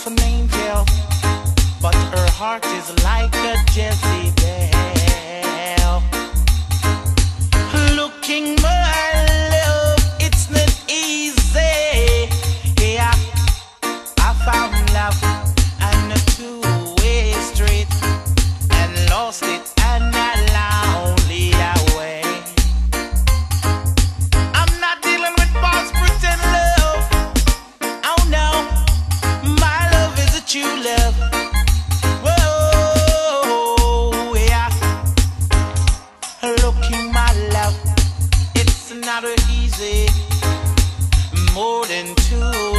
is an angel, but her heart is like a Jezebel. Looking my love, it's not easy. Yeah, I found love on a two-way street and lost it. true love. Whoa, yeah. My love, it's not easy, more than two.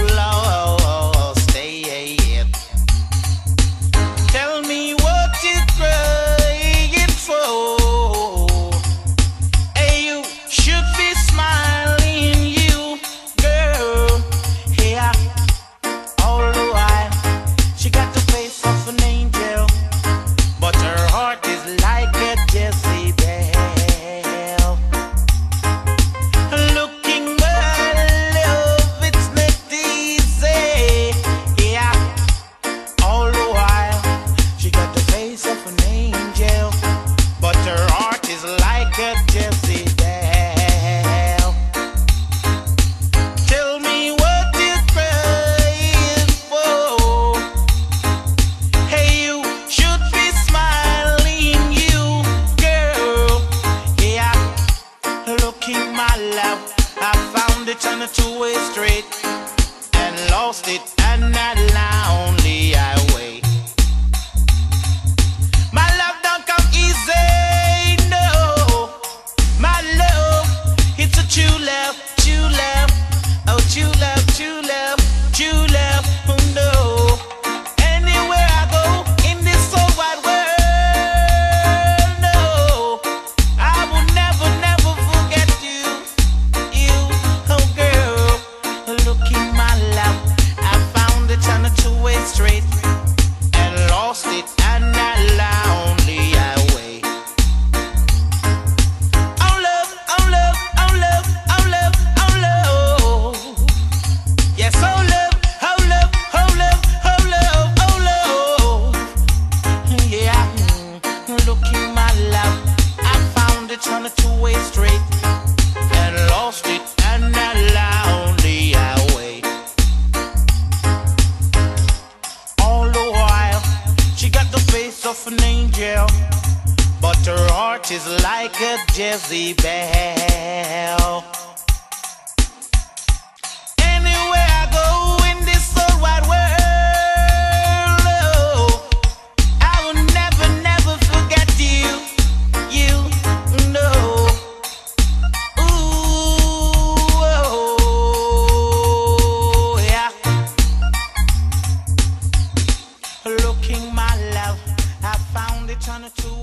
Jesse. straight and lost it and now lonely I wait. All the while, she got the face of an angel, but her heart is like a Jezebel. down to two